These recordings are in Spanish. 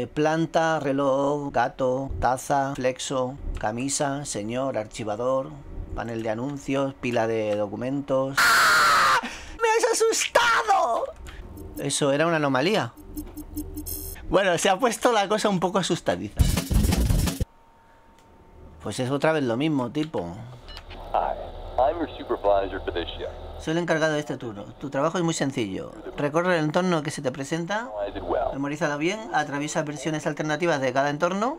Eh, planta, reloj, gato, taza, flexo, camisa, señor, archivador, panel de anuncios, pila de documentos. ¡Ah! ¡Me has asustado! Eso era una anomalía. Bueno, se ha puesto la cosa un poco asustadiza. Pues es otra vez lo mismo, tipo. Soy el encargado de este turno. Tu trabajo es muy sencillo. Recorre el entorno que se te presenta, memorízalo bien, atraviesa versiones alternativas de cada entorno.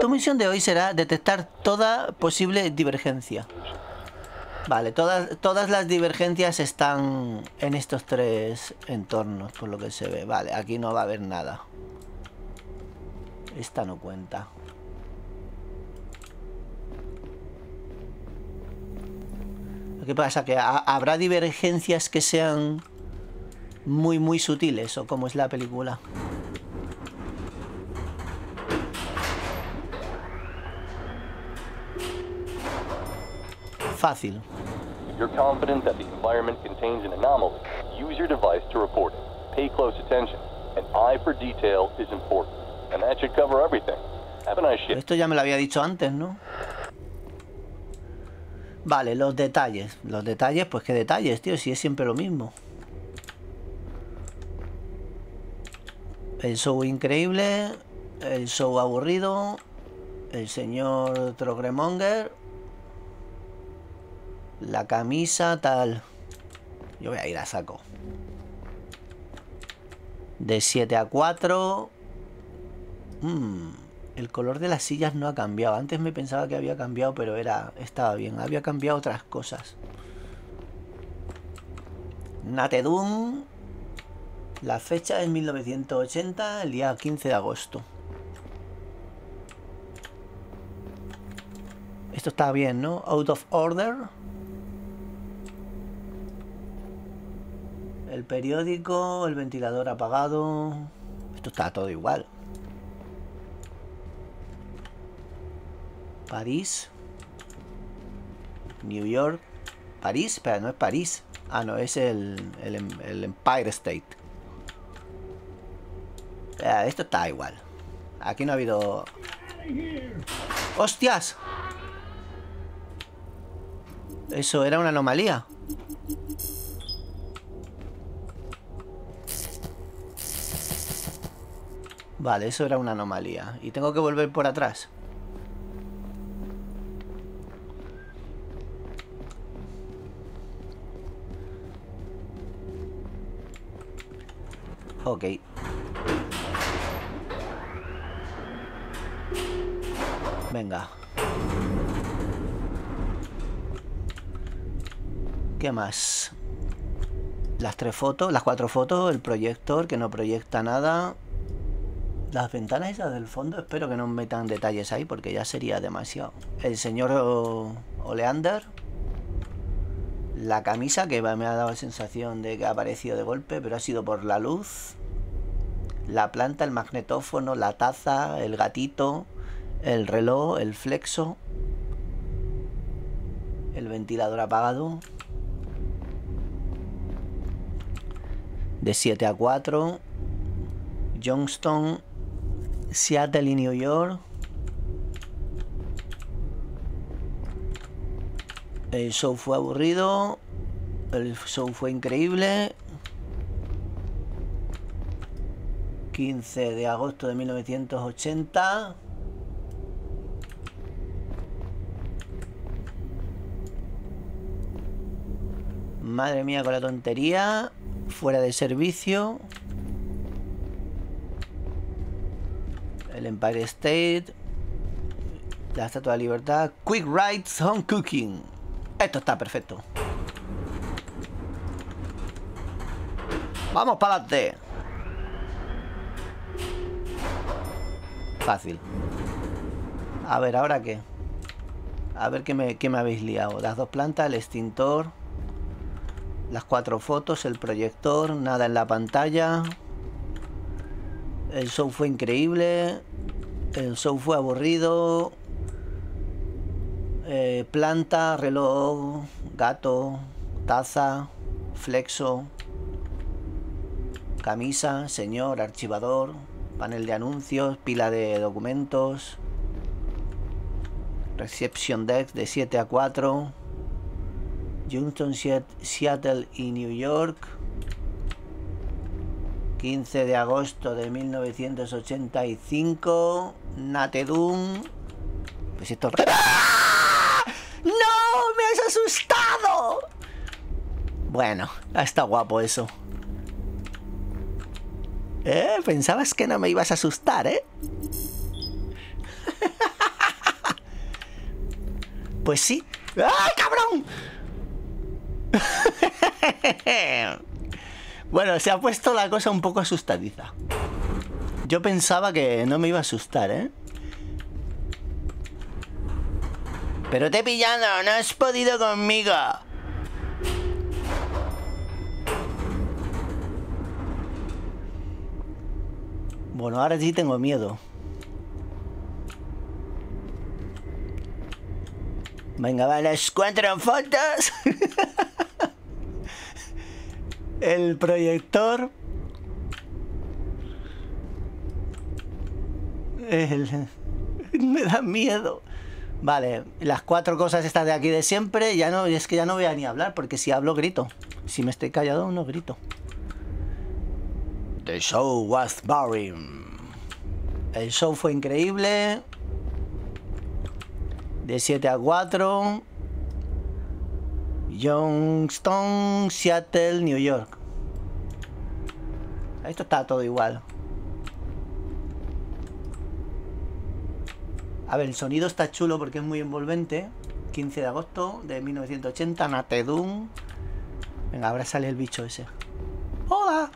Tu misión de hoy será detectar toda posible divergencia. Vale, todas, todas las divergencias están en estos tres entornos, por lo que se ve. Vale, aquí no va a haber nada. Esta no cuenta. ¿Qué pasa? ¿Que habrá divergencias que sean muy, muy sutiles? ¿O cómo es la película? Fácil. You're confident that the environment contains an anomaly. Use your device to report it. Pay close attention. An eye for detail is important. And that should cover everything. Have a nice Esto ya me lo había dicho antes, ¿no? Vale, los detalles. Los detalles, pues qué detalles, tío, si es siempre lo mismo. El show increíble, el show aburrido, el señor Trogremonger, la camisa, tal. Yo voy a ir a saco. De 7 a 4. Mmm. El color de las sillas no ha cambiado. Antes me pensaba que había cambiado, pero era estaba bien. Había cambiado otras cosas. Natedun. La fecha es 1980, el día 15 de agosto. Esto está bien, ¿no? Out of order. El periódico, el ventilador apagado. Esto está todo igual. París. New York. París, pero no es París. Ah, no, es el, el, Empire State. esto está igual. Aquí no ha habido... ¡Hostias! Eso era una anomalía. Vale, eso era una anomalía. Y tengo que volver por atrás. Ok. Venga. ¿Qué más? Las tres fotos, las cuatro fotos, el proyector que no proyecta nada. Las ventanas esas del fondo, espero que no metan detalles ahí porque ya sería demasiado. El señor Oleander. La camisa que me ha dado la sensación de que ha aparecido de golpe, pero ha sido por la luz la planta, el magnetófono, la taza, el gatito, el reloj, el flexo, el ventilador apagado. De 7 a 4. Johnston, Seattle y New York. El show fue aburrido. El show fue increíble. 15 de agosto de 1980. Madre mía con la tontería. Fuera de servicio. El Empire State. La Estatua de Libertad. Quick Rides Home Cooking. Esto está perfecto. Vamos para adelante. Fácil. A ver, ¿ahora qué? A ver qué me, qué me habéis liado. Las dos plantas, el extintor. Las cuatro fotos, el proyector, nada en la pantalla. El show fue increíble. El show fue aburrido. Eh, planta, reloj, gato, taza, flexo, camisa, señor, archivador, Panel de anuncios, pila de documentos. Reception Desk de 7 a 4. Junction Seattle y New York. 15 de agosto de 1985. Natedum. Pues esto... ¡Ah! ¡No! ¡Me has asustado! Bueno, está guapo eso. ¿Eh? Pensabas que no me ibas a asustar, ¿eh? pues sí. ¡Ah, cabrón! bueno, se ha puesto la cosa un poco asustadiza. Yo pensaba que no me iba a asustar, ¿eh? Pero te he pillado, no has podido conmigo. Bueno, ahora sí tengo miedo. Venga, va, las cuatro fotos. El proyector. Me da miedo. Vale, las cuatro cosas estas de aquí de siempre, ya no, es que ya no voy a ni hablar, porque si hablo grito. Si me estoy callado, no grito. The show was boring. El show fue increíble. De 7 a 4. Youngstown, Seattle, New York. Esto está todo igual. A ver, el sonido está chulo porque es muy envolvente. 15 de agosto de 1980, Natedum. Venga, ahora sale el bicho ese. ¡Hola!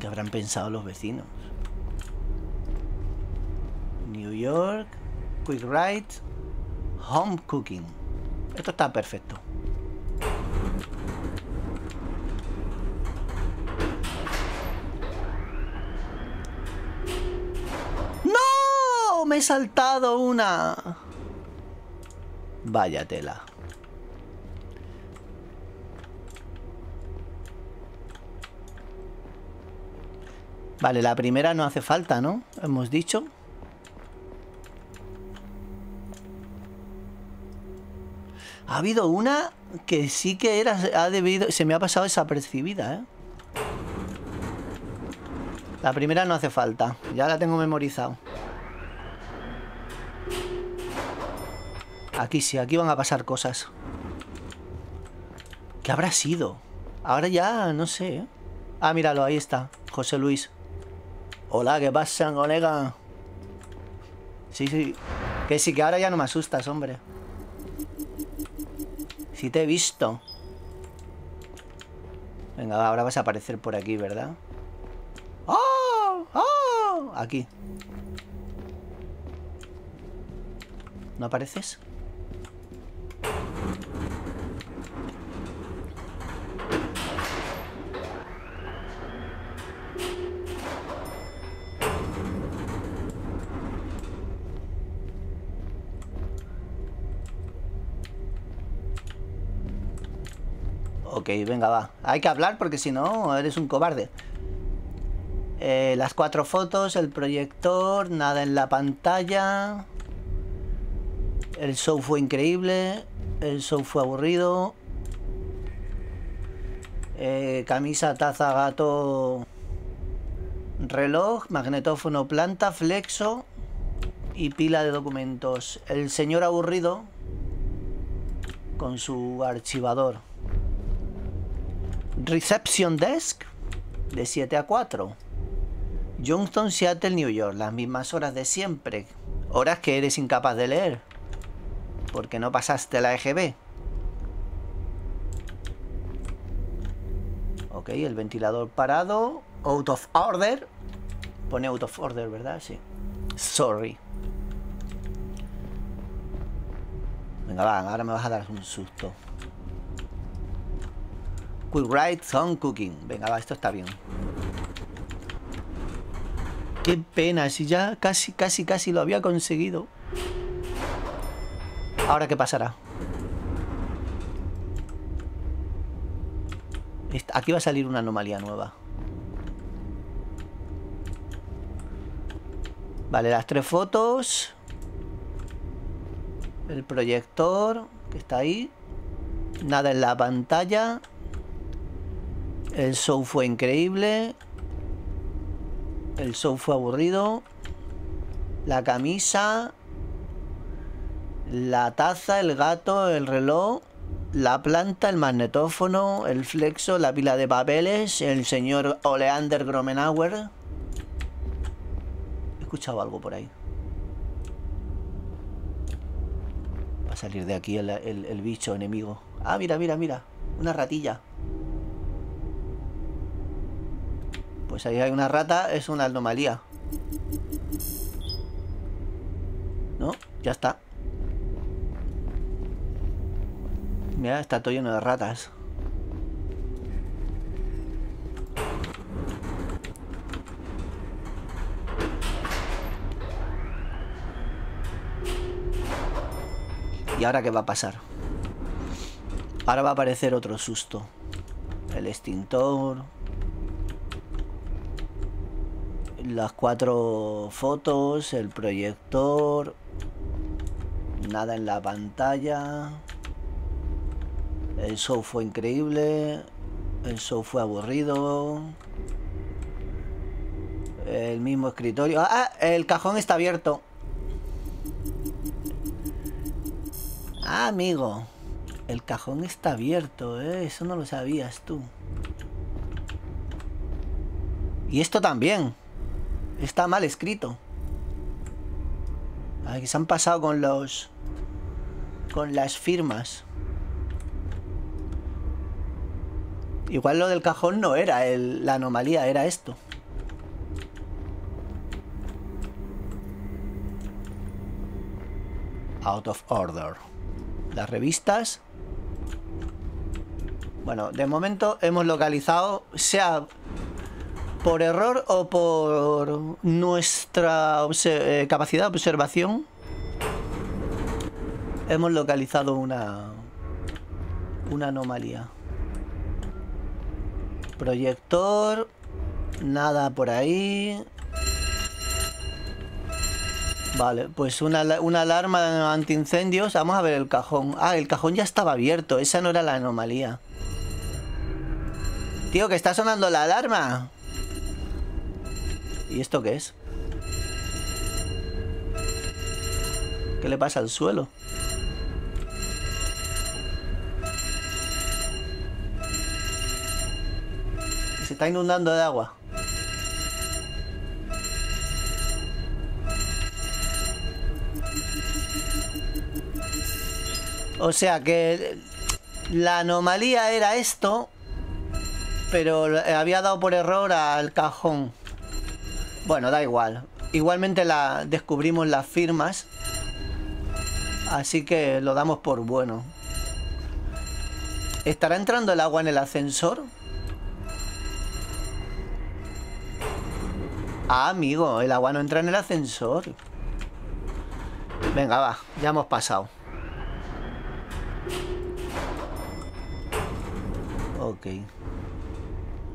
¿Qué habrán pensado los vecinos? New York, Quick Ride, Home Cooking. Esto está perfecto. ¡No! Me he saltado una. Vaya tela. Vale, la primera no hace falta, ¿no? Hemos dicho. Ha habido una que sí que era, ha debido, se me ha pasado desapercibida, ¿eh? La primera no hace falta, ya la tengo memorizado. Aquí sí, aquí van a pasar cosas. ¿Qué habrá sido? Ahora ya no sé. ¿eh? Ah, míralo, ahí está. José Luis. Hola, ¿qué pasa, colega? Sí, sí. Que sí, que ahora ya no me asustas, hombre. Si te he visto. Venga, ahora vas a aparecer por aquí, ¿verdad? ¡Oh! ¡Oh! Aquí. ¿No apareces? Ok, venga, va. Hay que hablar porque si no, eres un cobarde. Eh, las cuatro fotos, el proyector, nada en la pantalla. El show fue increíble. El show fue aburrido. Eh, camisa, taza, gato, reloj, magnetófono, planta, flexo y pila de documentos. El señor aburrido con su archivador. Reception Desk de 7 a 4. Johnston, Seattle, New York. Las mismas horas de siempre. Horas que eres incapaz de leer. Porque no pasaste la EGB. Ok, el ventilador parado. Out of order. Pone out of order, ¿verdad? Sí. Sorry. Venga, va, ahora me vas a dar un susto could write some cooking. Venga, va, esto está bien. Qué pena, si ya casi, casi, casi lo había conseguido. Ahora, ¿qué pasará? Aquí va a salir una anomalía nueva. Vale, las tres fotos. El proyector, que está ahí. Nada en la pantalla. El show fue increíble. El show fue aburrido. La camisa. La taza, el gato, el reloj. La planta, el magnetófono, el flexo, la pila de papeles, el señor Oleander Gromenauer. He escuchado algo por ahí. Va a salir de aquí el, el bicho enemigo. Ah, mira, mira, mira. Una ratilla. Pues ahí hay una rata, es una anomalía. ¿No? Ya está. Mira, está todo lleno de ratas. ¿Y ahora qué va a pasar? Ahora va a aparecer otro susto. El extintor. Las cuatro fotos, el proyector. Nada en la pantalla. El show fue increíble. El show fue aburrido. El mismo escritorio. ¡Ah! El cajón está abierto. Ah, amigo. El cajón está abierto, ¿eh? Eso no lo sabías tú. Y esto también. Está mal escrito. Aquí se han pasado con los... Con las firmas. Igual lo del cajón no era la anomalía, era esto. Out of order. Las revistas. Bueno, de momento hemos localizado, sea por error o por nuestra eh, capacidad de observación, hemos localizado una, una anomalía. Proyector. Nada por ahí. Vale, pues una, una alarma antiincendios. Vamos a ver el cajón. Ah, el cajón ya estaba abierto. Esa no era la anomalía. Tío, que está sonando la alarma. ¿Y esto qué es? ¿Qué le pasa al suelo? Se está inundando de agua. O sea que la anomalía era esto, pero había dado por error al cajón. Bueno, da igual. Igualmente la descubrimos las firmas, así que lo damos por bueno. ¿Estará entrando el agua en el ascensor? Ah, amigo, el agua no entra en el ascensor. Venga, va, ya hemos pasado. Ok.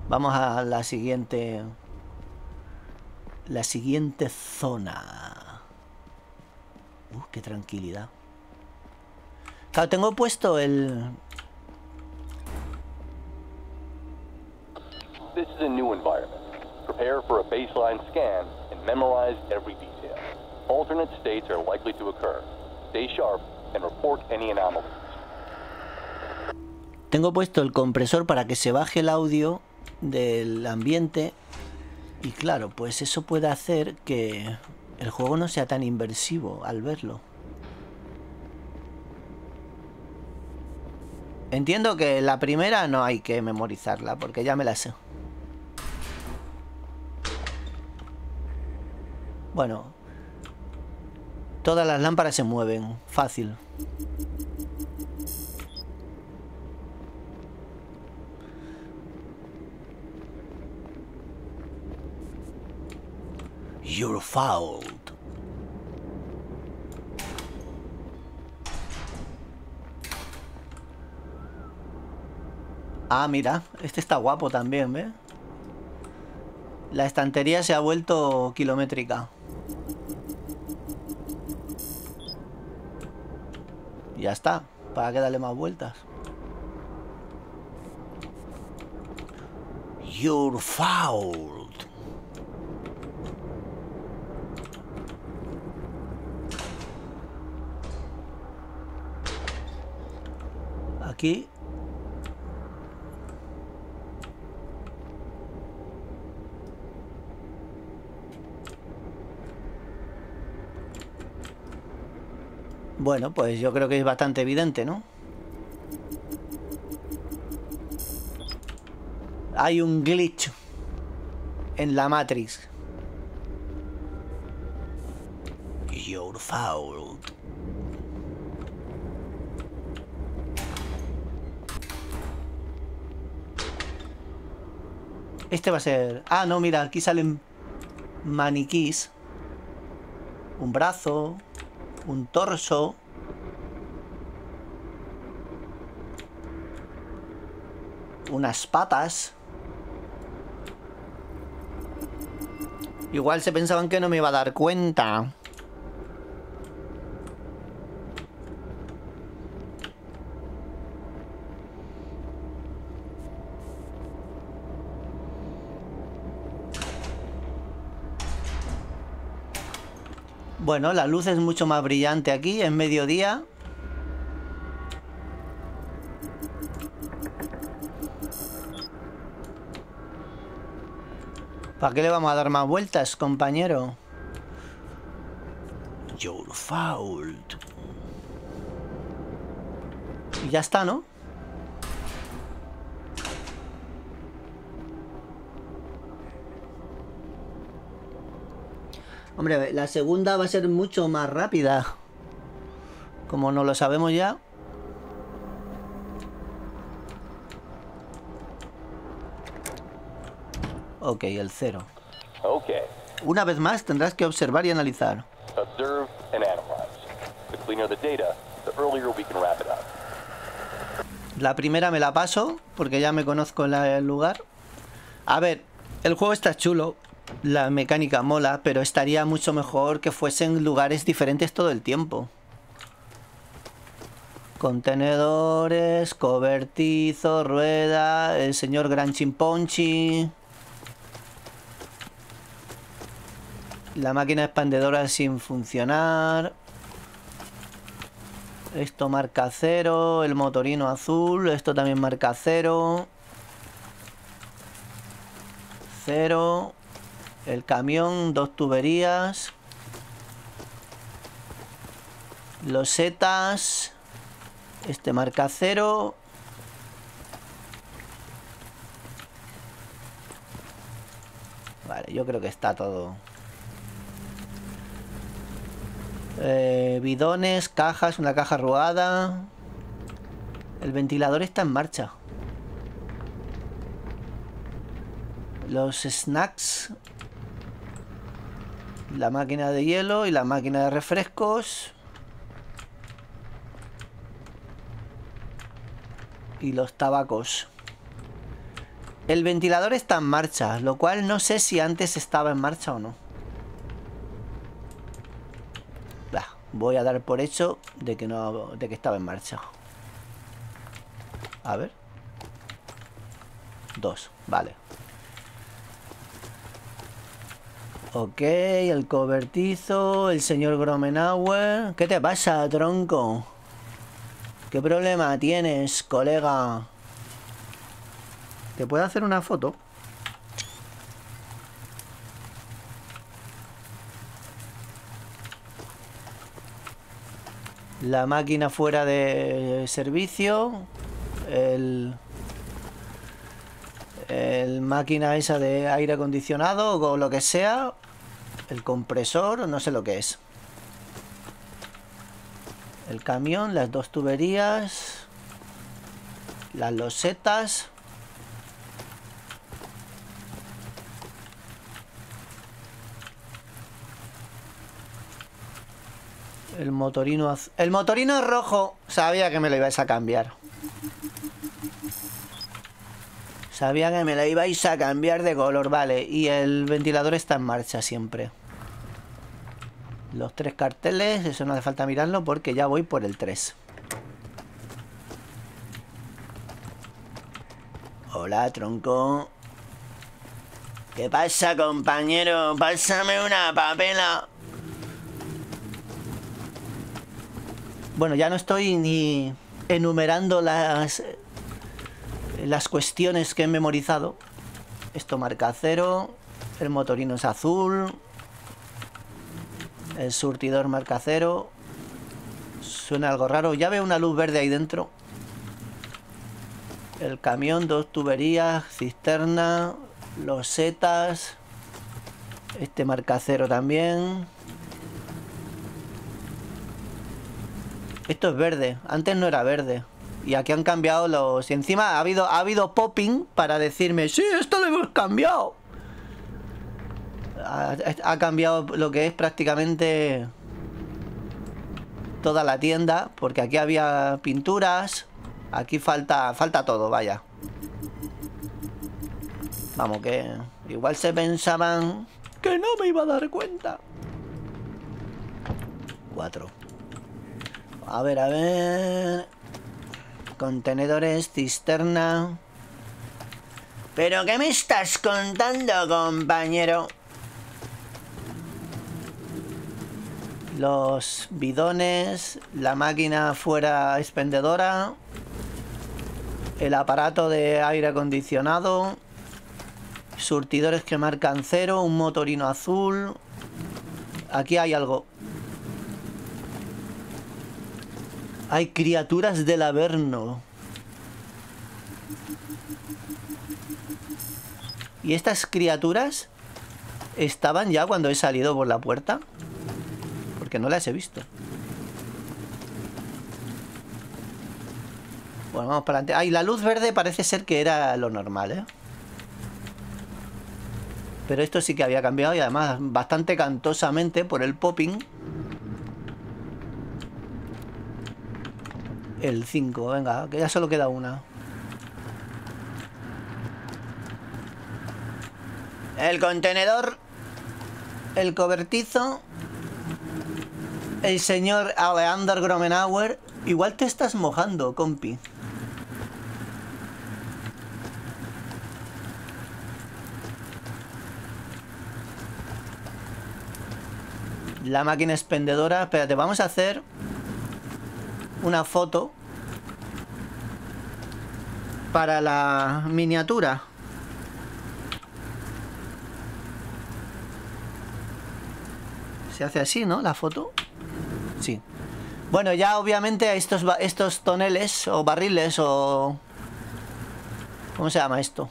Vamos a la siguiente... La siguiente zona. Uh, qué tranquilidad. Claro, tengo puesto el... This is a new environment. prepare for a baseline scan, and memorize every detail. Alternate states are likely to occur. Stay sharp and report any anomalies. Tengo puesto el compresor para que se baje el audio del ambiente y claro, pues eso puede hacer que el juego no sea tan inversivo al verlo. Entiendo que la primera no hay que memorizarla porque ya me la sé. Bueno. Todas las lámparas se mueven. Fácil. You're fouled. Ah, mira, este está guapo también, ¿ves? La estantería se ha vuelto kilométrica. Ya está, ¿para qué darle más vueltas? You're foul. Aquí Bueno, pues yo creo que es bastante evidente, ¿no? Hay un glitch en la Matrix. You're fouled. Este va a ser... Ah, no, mira, aquí salen maniquís. Un brazo, un torso. Unas patas. Igual se pensaban que no me iba a dar cuenta. Bueno, la luz es mucho más brillante aquí, en mediodía. ¿Para qué le vamos a dar más vueltas, compañero? You're fouled. Y ya está, ¿no? Hombre, la segunda va a ser mucho más rápida. Como no lo sabemos ya. Ok, el cero. Okay. Una vez más tendrás que observar y analizar. Observe and analyze. The cleaner the data, the earlier we can wrap it up. La primera me la paso, porque ya me conozco el lugar. A ver, el juego está chulo, la mecánica mola, pero estaría mucho mejor que fuesen lugares diferentes todo el tiempo. Contenedores, cobertizo, rueda, el señor Gran Chimponchi. La máquina expandedora sin funcionar. Esto marca cero, el motorino azul, esto también marca cero. Cero. El camión, dos tuberías. Los setas. Este marca cero. Vale, yo creo que está todo. Eh, bidones, cajas, una caja arrugada. El ventilador está en marcha. Los snacks. La máquina de hielo y la máquina de refrescos. Y los tabacos. El ventilador está en marcha, lo cual no sé si antes estaba en marcha o no. Voy a dar por hecho de que no de que estaba en marcha. A ver. Dos, vale. Ok, el cobertizo, el señor Gromenauer. ¿Qué te pasa, tronco? ¿Qué problema tienes, colega? ¿Te puedo hacer una foto? La máquina fuera de servicio. El... El máquina esa de aire acondicionado o lo que sea. El compresor, no sé lo que es. El camión, las dos tuberías. Las losetas. El motorino az- El motorino rojo. Sabía que me lo ibais a cambiar. Sabía que me lo ibais a cambiar de color, vale. Y el ventilador está en marcha siempre los tres carteles, eso no hace falta mirarlo porque ya voy por el 3. Hola, tronco. ¿Qué pasa, compañero? Pásame una papela. Bueno, ya no estoy ni enumerando las, las cuestiones que he memorizado. Esto marca cero, el motorino es azul, el surtidor marca cero. Suena algo raro. Ya veo una luz verde ahí dentro. El camión, dos tuberías, cisterna, los setas. Este marca cero también. Esto es verde. Antes no era verde. Y aquí han cambiado los... Y encima ha habido, ha habido popping para decirme, sí, esto lo hemos cambiado. Ha, cambiado lo que es prácticamente toda la tienda. Porque aquí había pinturas. Aquí falta, falta todo, vaya. Vamos, que igual se pensaban que no me iba a dar cuenta. Cuatro. A ver, a ver. Contenedores, cisterna. ¿Pero qué me estás contando, compañero? Los bidones, la máquina fuera expendedora, el aparato de aire acondicionado, surtidores que marcan cero, un motorino azul. Aquí hay algo. Hay criaturas del Averno. ¿Y estas criaturas estaban ya cuando he salido por la puerta? Porque no las he visto. Bueno, vamos para adelante. Ay, la luz verde parece ser que era lo normal, ¿eh? Pero esto sí que había cambiado y además bastante cantosamente por el popping. El 5, venga, que ya solo queda una. El contenedor. El cobertizo. El señor Aleander Gromenauer. Igual te estás mojando, compi. La máquina expendedora. Espérate, vamos a hacer una foto para la miniatura. Se hace así, ¿no? La foto. Sí. Bueno, ya obviamente estos, estos toneles o barriles o... ¿Cómo se llama esto?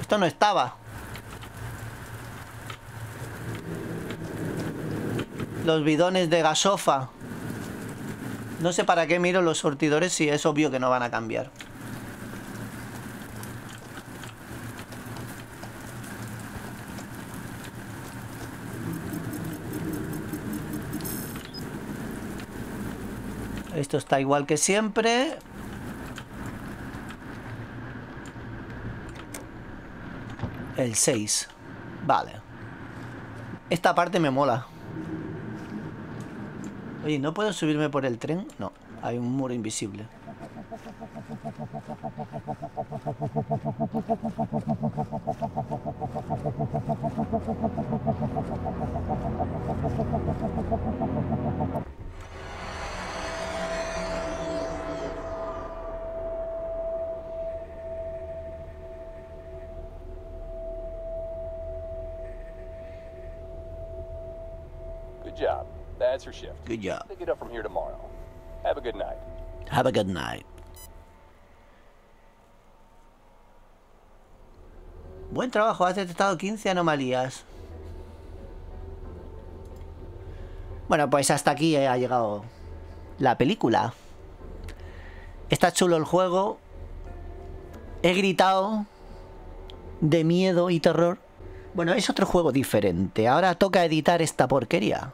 Esto no estaba. Los bidones de gasofa. No sé para qué miro los sortidores si es obvio que no van a cambiar. Esto está igual que siempre. El 6. Vale. Esta parte me mola. Oye, ¿no puedo subirme por el tren? No, hay un muro invisible. Have a good night. Buen trabajo, has detectado 15 anomalías. Bueno, pues hasta aquí ha llegado la película. Está chulo el juego. He gritado de miedo y terror. Bueno, es otro juego diferente. Ahora toca editar esta porquería.